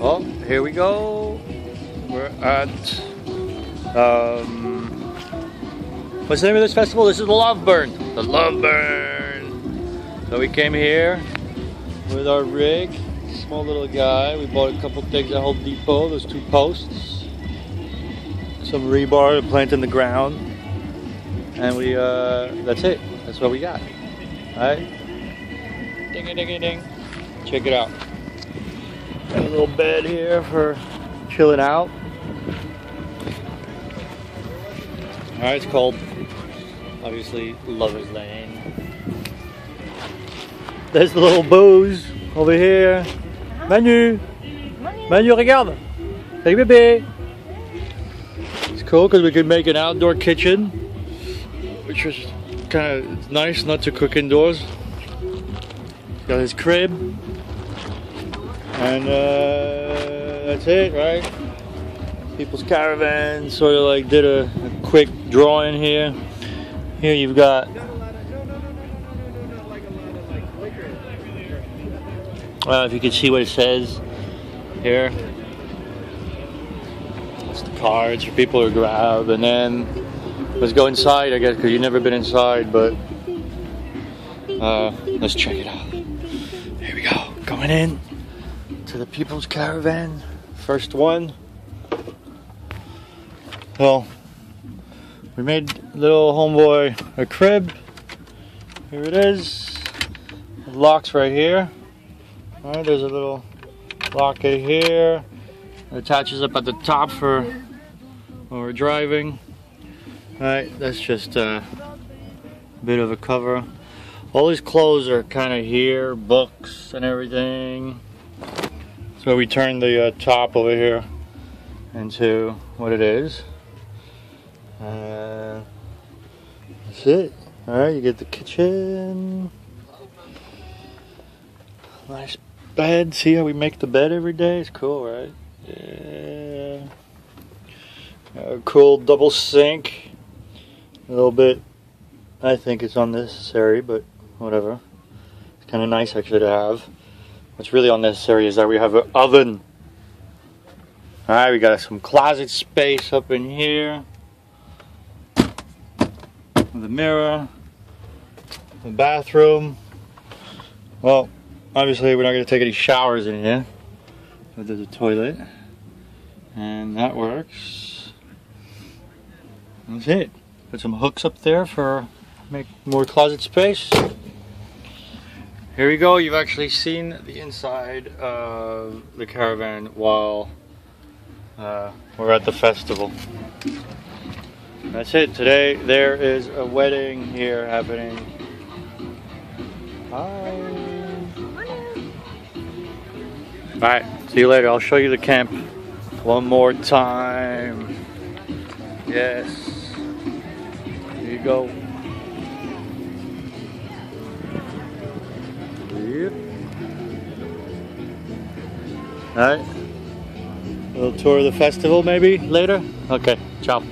Oh, here we go. We're at um, what's the name of this festival? This is the Love Burn. The Love Burn. So we came here with our rig, small little guy. We bought a couple things at Home Depot. Those two posts, some rebar to plant in the ground, and we uh, that's it. That's what we got. All right. Ding ding a ding. Check it out. Got a little bed here for chilling out. Alright, it's called obviously Lover's Lane. There's the little booze over here. Uh-huh. Manu! Manu, regarde! Salut bébé! It's cool because we can make an outdoor kitchen, which is kind of nice not to cook indoors. Got his crib. And uh, that's it, right? People's Caravan sort of like did a, a quick drawing here. Here you've got uh, if you can see what it says here. It's the cards for people to grab, and then let's go inside, I guess, because you've never been inside, but uh, let's check it out. Here we go, going in to the People's Caravan. First one. Well, we made little homeboy a crib. Here it is. It locks right here. Alright, there's a little locket here. It attaches up at the top for when we're driving. Alright, that's just a bit of a cover. All these clothes are kind of here, books and everything. So we turned the uh, top over here into what it is. Uh, that's it. Alright, you get the kitchen. Nice bed. See how we make the bed every day? It's cool, right? Yeah. A cool double sink. A little bit, I think it's unnecessary, but whatever. It's kind of nice actually to have. What's really unnecessary is that we have an oven. Alright, we got some closet space up in here. The mirror. The bathroom. Well, obviously we're not going to take any showers in here. But there's a toilet. And that works. That's it. Put some hooks up there for make more closet space. Here we go. You've actually seen the inside of the caravan while uh, we're at the festival. That's it. Today there is a wedding here happening. Hi. Alright, see you later. I'll show you the camp one more time. Yes. Here you go. Yep. Alright. A little tour of the festival maybe later? Okay, ciao.